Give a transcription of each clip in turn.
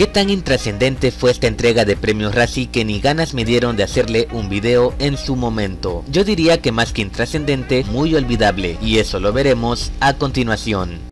¿Qué tan intrascendente fue esta entrega de premios Razzie que ni ganas me dieron de hacerle un video en su momento? Yo diría que más que intrascendente, muy olvidable, y eso lo veremos a continuación.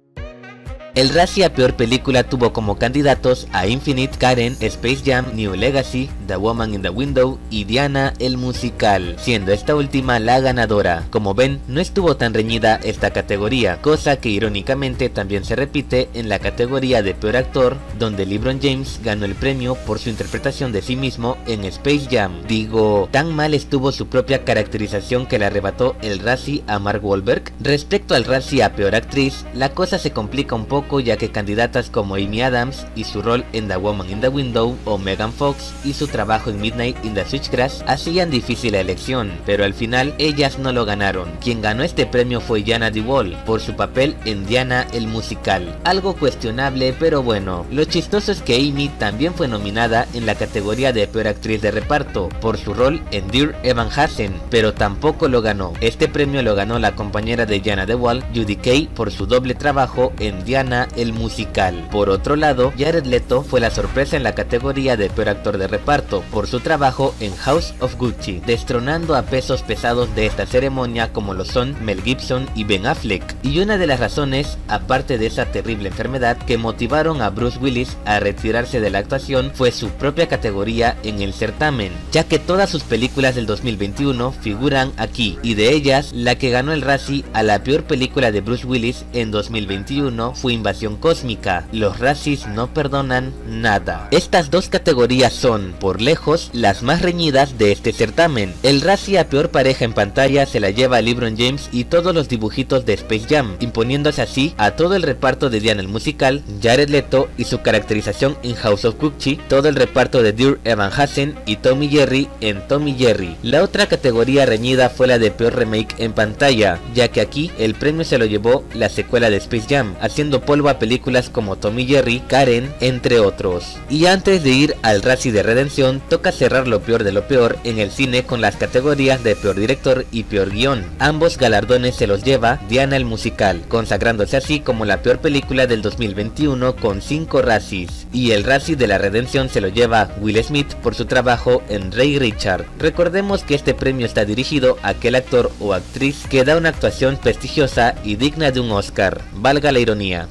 El Razzie a Peor Película tuvo como candidatos a Infinite, Karen, Space Jam, New Legacy, The Woman in the Window y Diana el musical, siendo esta última la ganadora. Como ven, no estuvo tan reñida esta categoría, cosa que irónicamente también se repite en la categoría de Peor Actor, donde LeBron James ganó el premio por su interpretación de sí mismo en Space Jam. Digo, tan mal estuvo su propia caracterización que le arrebató el Razzie a Mark Wahlberg. Respecto al Razzie a Peor Actriz, la cosa se complica un poco ya que candidatas como Amy Adams y su rol en The Woman in the Window o Megan Fox y su trabajo en Midnight in the Switchgrass hacían difícil la elección, pero al final ellas no lo ganaron. Quien ganó este premio fue Jana DeWall por su papel en Diana el musical. Algo cuestionable, pero bueno. Lo chistoso es que Amy también fue nominada en la categoría de peor actriz de reparto por su rol en Dear Evan Hansen, pero tampoco lo ganó. Este premio lo ganó la compañera de Jana DeWall, Judy Kay, por su doble trabajo en Diana el musical. Por otro lado, Jared Leto fue la sorpresa en la categoría de peor actor de reparto por su trabajo en House of Gucci, destronando a pesos pesados de esta ceremonia como lo son Mel Gibson y Ben Affleck. Y una de las razones, aparte de esa terrible enfermedad que motivaron a Bruce Willis a retirarse de la actuación fue su propia categoría en el certamen, ya que todas sus películas del 2021 figuran aquí, y de ellas la que ganó el Razzie a la peor película de Bruce Willis en 2021 fue Invasión Cósmica. Los Razzies no perdonan nada. Estas dos categorías son, por lejos, las más reñidas de este certamen. El Razzie a peor pareja en pantalla se la lleva a LeBron James y todos los dibujitos de Space Jam, imponiéndose así a todo el reparto de Diana el musical, Jared Leto y su caracterización en House of Gucci, todo el reparto de Dear Evan Hansen y Tommy Jerry en Tommy Jerry. La otra categoría reñida fue la de peor remake en pantalla, ya que aquí el premio se lo llevó la secuela de Space Jam, haciendo polvo a películas como Tommy Jerry, Karen, entre otros. Y antes de ir al Razzie de Redención, toca cerrar lo peor de lo peor en el cine con las categorías de peor director y peor guion. Ambos galardones se los lleva Diana el musical, consagrándose así como la peor película del 2021 con 5 Razzies. Y el Razzie de la Redención se lo lleva Will Smith por su trabajo en Ray Richard. Recordemos que este premio está dirigido a aquel actor o actriz que da una actuación prestigiosa y digna de un Oscar, valga la ironía.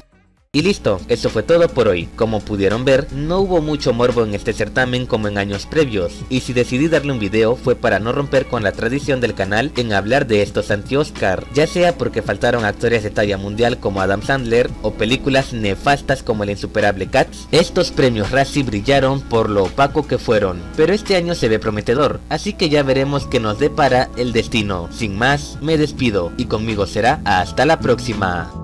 Y listo, eso fue todo por hoy. Como pudieron ver, no hubo mucho morbo en este certamen como en años previos, y si decidí darle un video fue para no romper con la tradición del canal en hablar de estos anti-Oscar, ya sea porque faltaron actores de talla mundial como Adam Sandler o películas nefastas como El Insuperable Cats. Estos premios Razzie brillaron por lo opaco que fueron, pero este año se ve prometedor, así que ya veremos qué nos depara el destino. Sin más, me despido y conmigo será hasta la próxima.